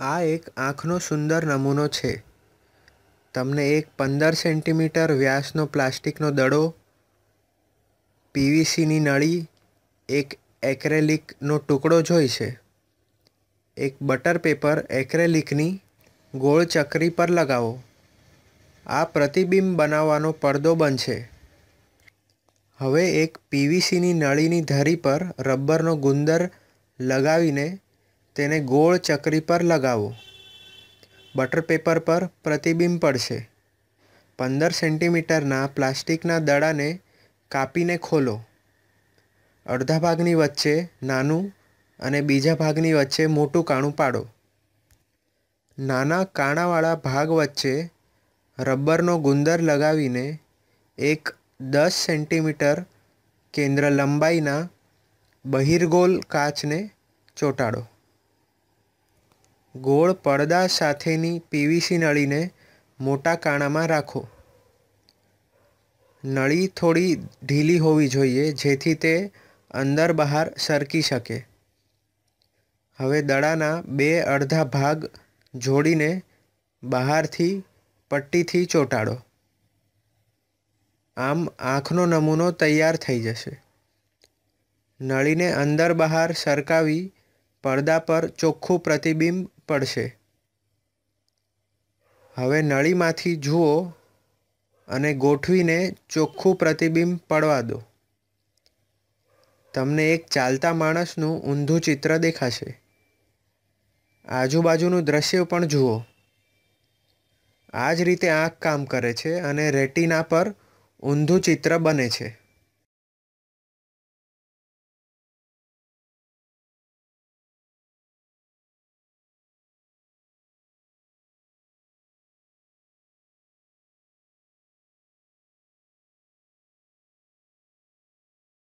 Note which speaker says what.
Speaker 1: આ એક આંખનો સુંદર નમૂનો છે. તમને એક પંદર સેન્ટીમીટર વ્યાસનો પ્લાસ્ટિકનો દડો પીવીસીની નળી, એક એક્રેલિકનો ટુકડો જોઈશે એક બટર પેપર એક્રેલિકની ગોળ ચકરી પર લગાવો. આ પ્રતિબિંબ બનાવવાનો પડદો બનશે. હવે એક પીવીસીની નળીની ધરી પર રબરનો ગુંદર લગાવીને તેને ગોળ ચકરી પર લગાવો. બટર પેપર પર પ્રતિબિંબ પડશે. પંદર સેન્ટીમીટરના પ્લાસ્ટિકના દડાને કાપીને ખોલો. અડધા ભાગની વચ્ચે નાનું અને બીજા ભાગની વચ્ચે મોટું કાણું પાડો. નાના કાણાવાળા ભાગ વચ્ચે રબરનો ગુંદર લગાવીને એક દસ સેન્ટીમીટર કેન્દ્ર લંબાઈના બહિર્ગોલ કાચને ચોંટાડો. ગોળ પડદા સાથેની પીવીસી નળીને મોટા કાણામાં રાખો. નળી થોડી ઢીલી હોવી જોઈએ જેથી તે અંદર બહાર સરકી શકે. હવે દડાના બે અડધા ભાગ જોડીને બહારથી પટ્ટીથી ચોંટાડો. આમ આંખનો નમૂનો તૈયાર થઈ જશે. નળીને અંદર બહાર સરકાવી પડદા પર ચોખ્ખું પ્રતિબિંબ પડશે. હવે નળીમાંથી જુઓ અને ગોઠવીને ચોખ્ખું પ્રતિબિંબ પડવા દો. તમને એક ચાલતા માણસનું ઊંધું ચિત્ર દેખાશે. આજુબાજુનું દૃશ્ય પણ જુઓ. આ જ રીતે આંખ કામ કરે છે અને રેટિના પર ઊંધું ચિત્ર બને છે.